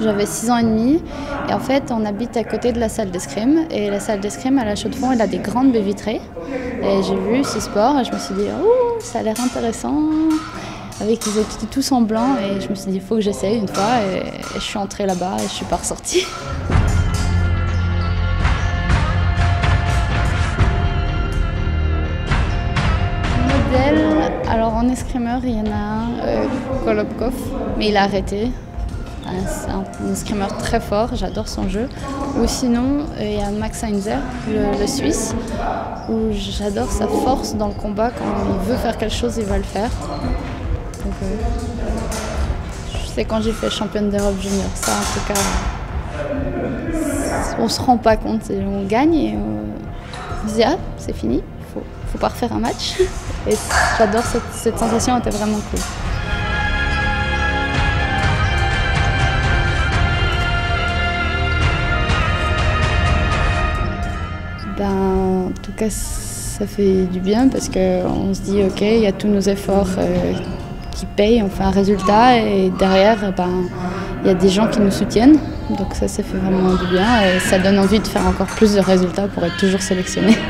J'avais 6 ans et demi et en fait on habite à côté de la salle d'escrime et la salle d'escrime à la chaux de fond elle a des grandes baies vitrées et j'ai vu ce sport et je me suis dit oh ça a l'air intéressant avec ils étaient tous en blanc et je me suis dit il faut que j'essaye une fois et, je suis entrée là-bas et je suis pas ressortie. Modèle, alors en escrimeur il y en a un, euh, mais il a arrêté. Ah, C'est un escrimeur très fort, j'adore son jeu. Ou sinon, il y a Max Heinzer, le, Suisse, où j'adore sa force dans le combat. Quand il veut faire quelque chose, il va le faire. Donc, euh, sais quand j'ai fait championne d'Europe junior, ça en tout cas, on se rend pas compte. c'est- On gagne et on se dit ah c'est fini, faut, faut pas refaire un match. Et j'adore cette, cette sensation, elle était vraiment cool. Ben, en tout cas, ça fait du bien parce qu'on se dit, ok, il y a tous nos efforts euh, qui payent, on fait un résultat et derrière, ben, il y a des gens qui nous soutiennent. Donc ça, ça fait vraiment du bien et ça donne envie de faire encore plus de résultats pour être toujours sélectionné.